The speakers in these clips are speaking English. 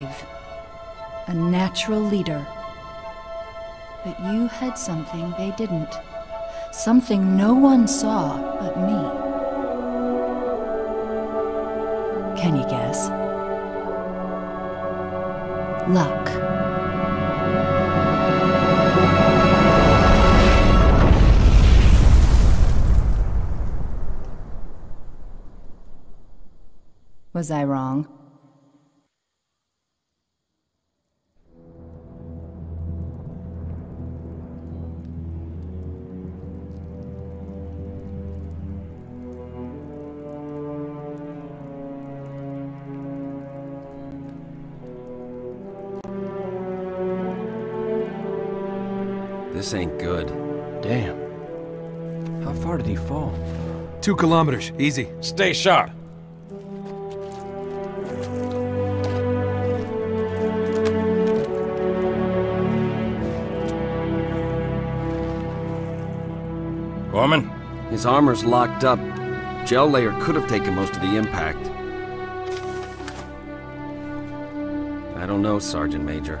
A natural leader. But you had something they didn't. Something no one saw but me. Can you guess? Luck. Was I wrong? This ain't good. Damn. How far did he fall? Two kilometers, easy. Stay sharp. Gorman? His armor's locked up. Gel layer could have taken most of the impact. I don't know, Sergeant Major.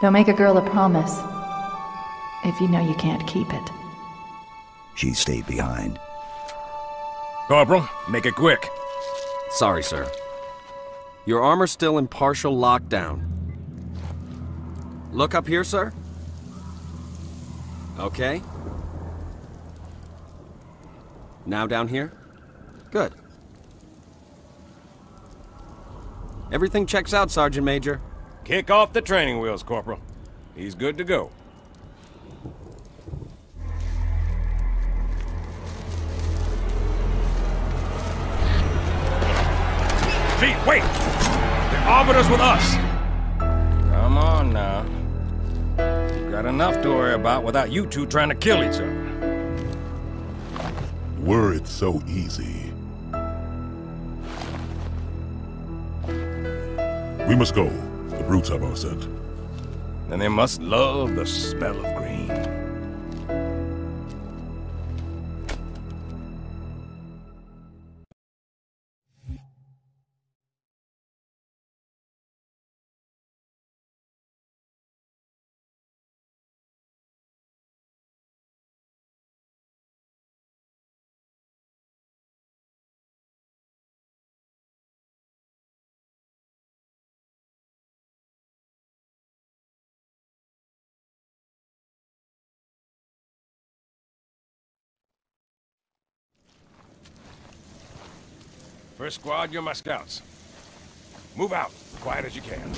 Don't make a girl a promise. If you know you can't keep it. She stayed behind. Corporal, make it quick. Sorry, sir. Your armor's still in partial lockdown. Look up here, sir. Okay. Now down here? Good. Everything checks out, Sergeant Major. Kick off the training wheels, Corporal. He's good to go. Pete, wait! The Arbiter's with us! Come on now. We've got enough to worry about without you two trying to kill each other. Were it so easy. We must go. Brutes have our scent. Then they must love the smell of green. First squad, you're my scouts. Move out, quiet as you can.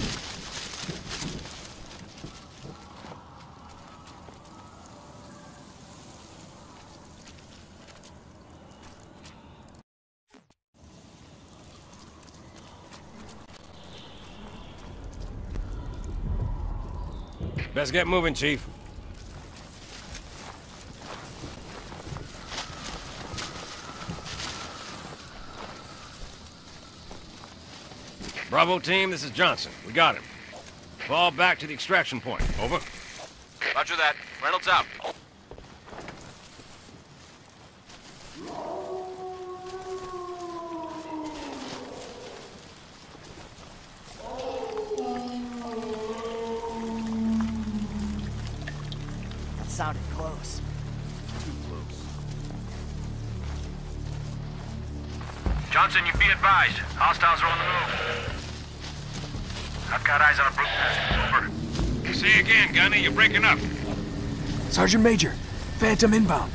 Best get moving, Chief. Bravo team, this is Johnson. We got him. Fall back to the extraction point. Over. Roger that. Reynolds out. That sounded close. Too close. Johnson, you be advised. Hostiles are on the move. Again, Gunny. You're breaking up. Sergeant Major, Phantom inbound.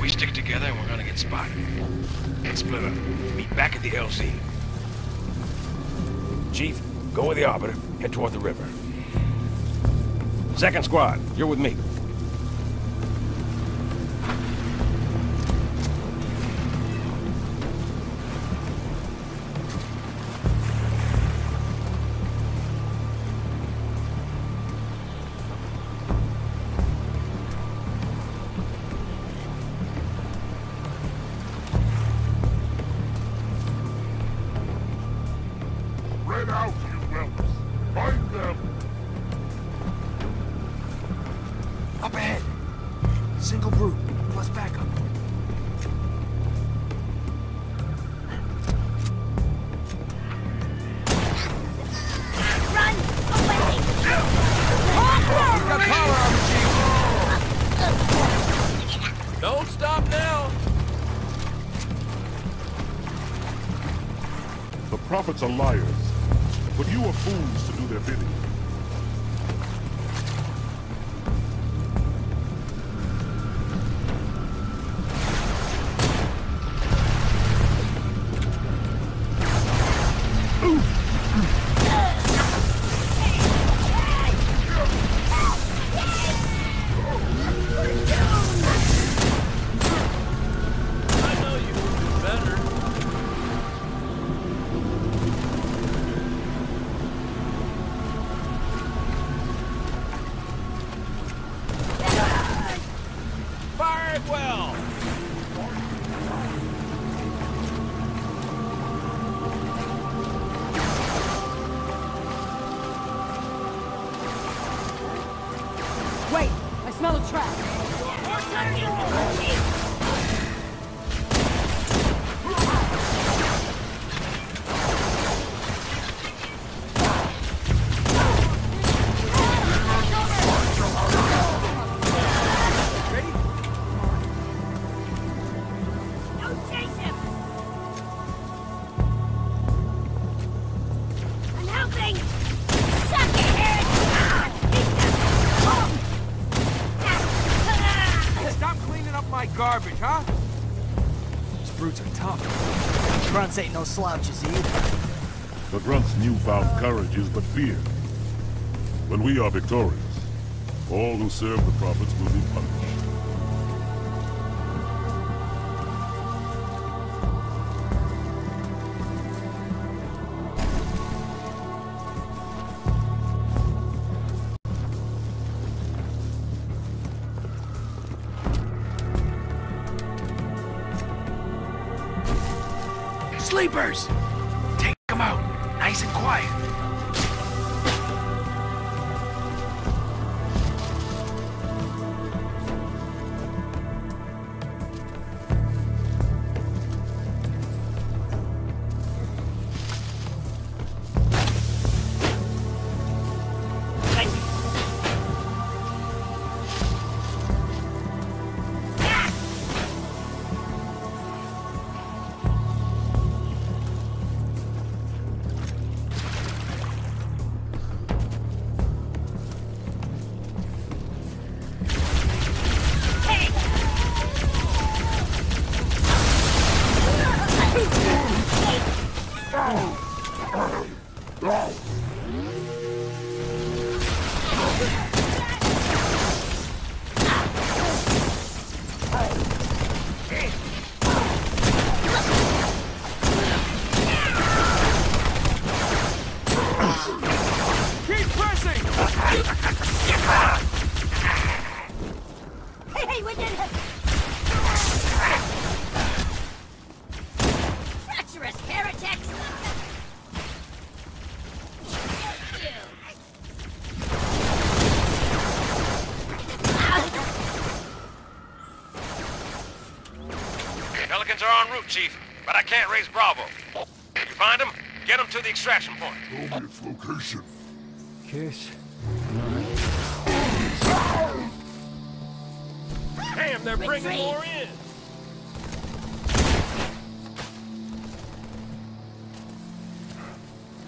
We stick together and we're gonna get spotted. Split up. Meet back at the LZ. Chief, go with the Arbiter. Head toward the river. Second squad, you're with me. Spread out, you whelps! Find them! Up ahead. Single brute, plus backup. Run away! Got power on the Don't stop now! The prophets are liars, but you are fools to do their bidding. Trap! Don't newfound courage is but fear. When we are victorious, all who serve the prophets will be punished. Sleepers! Its location. Kiss. Damn, they're bringing Retreat. more in!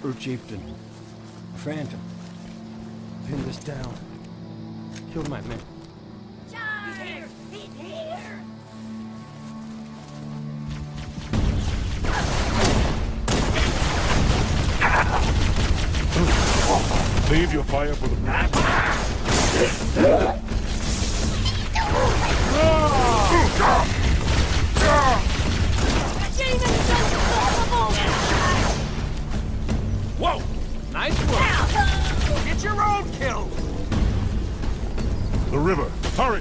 Brute chieftain. Phantom. Pin this down. Killed my men. Save your fire for the Whoa! Nice work! Get your own kills! The river. Hurry!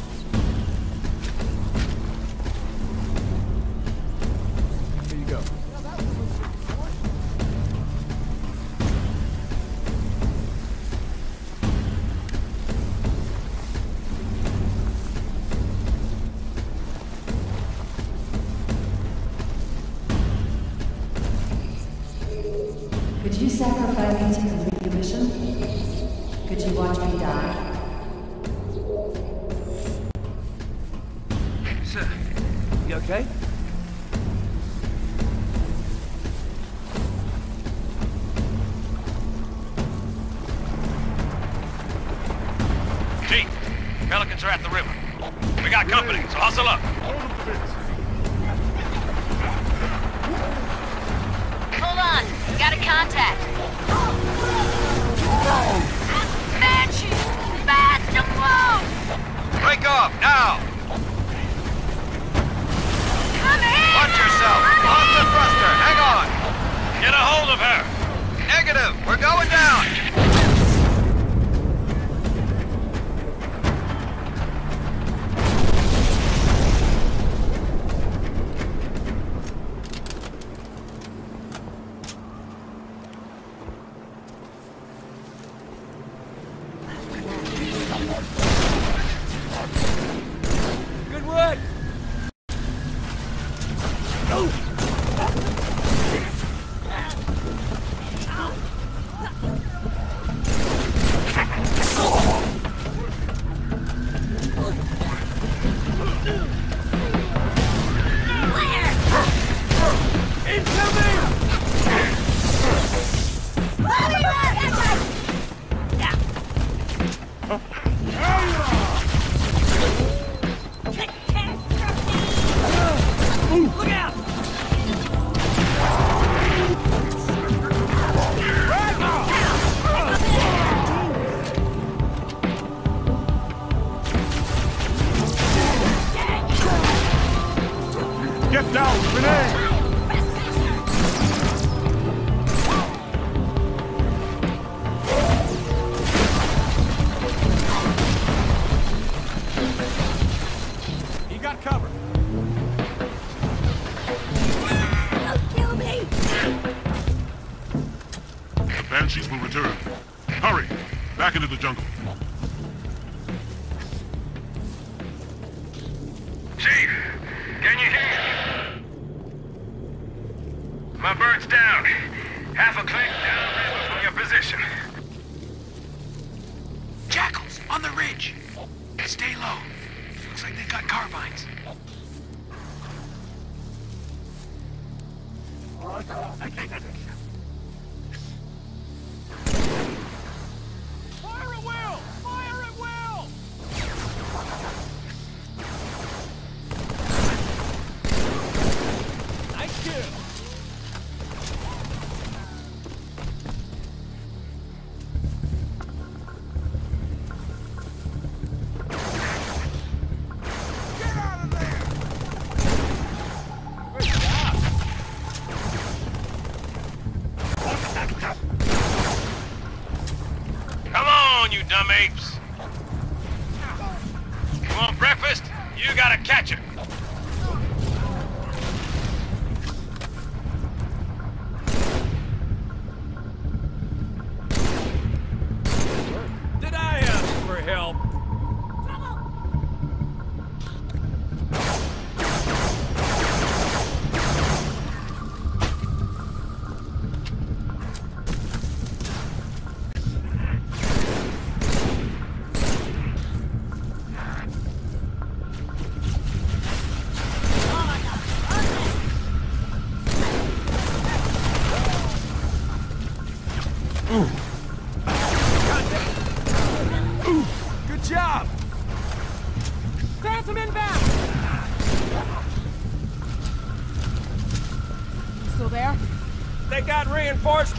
Chief, Pelicans are at the river. We got company, so hustle up. Hold on. Got a contact. Banshee! Fast and low! Break off, now! Come here! Watch yourself! Off the thruster, hang on! Get a hold of her! Negative, we're going down! My bird's down. Half a click downriver from your position. Jackals, on the ridge! Stay low. Looks like they've got carbines. On,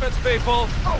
reinforcements, people! Oh,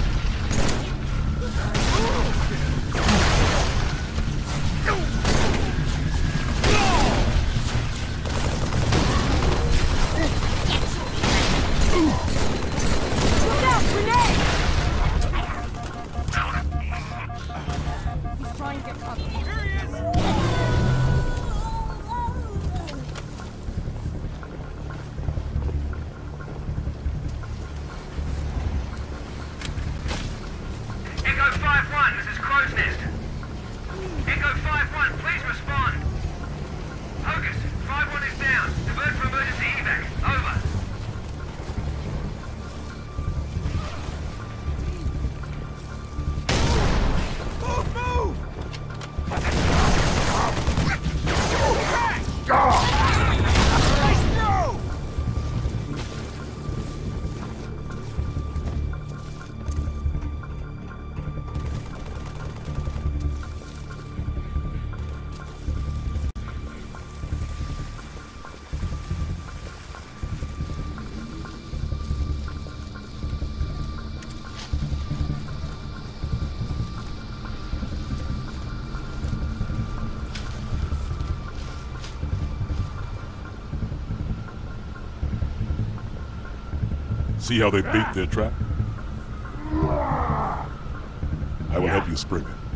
See how they bait their trap? I will help you spring it.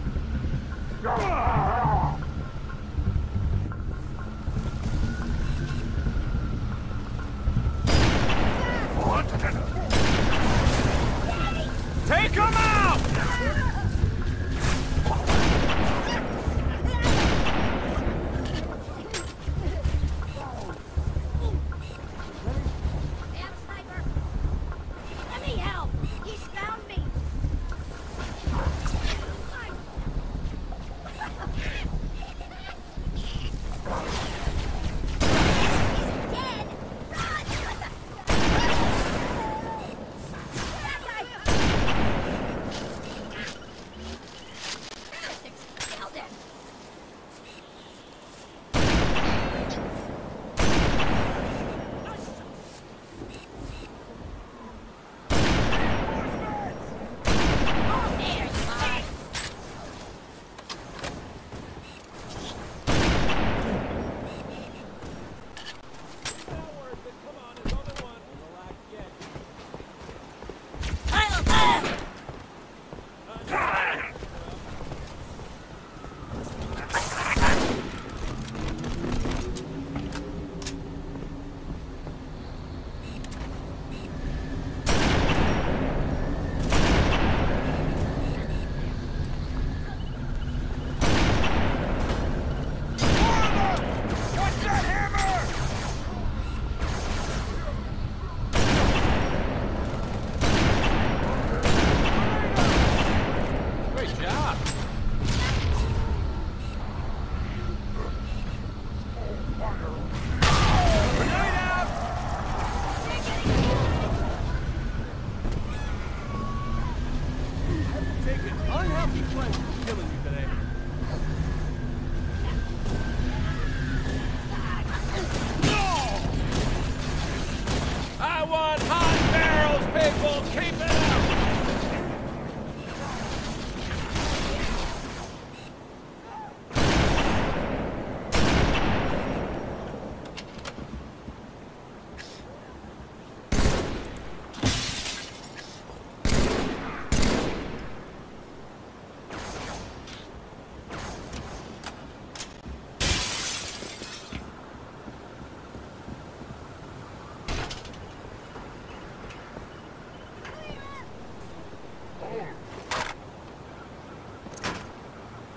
Keep it up!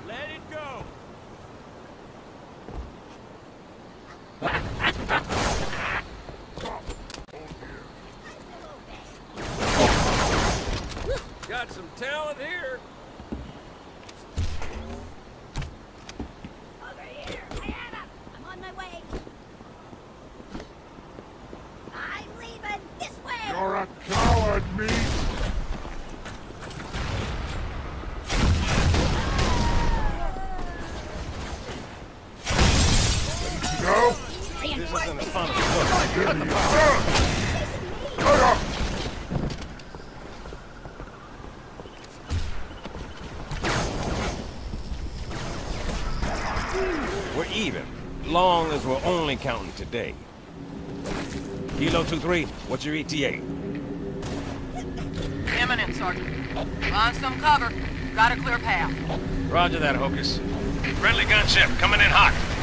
Let it go! Got some talent here. We're even, long as we're only counting today. Kilo 2-3, what's your ETA? Imminent, Sergeant. Find some cover. Got a clear path. Roger that, Hocus. Friendly gunship coming in hot.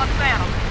I'm in. Going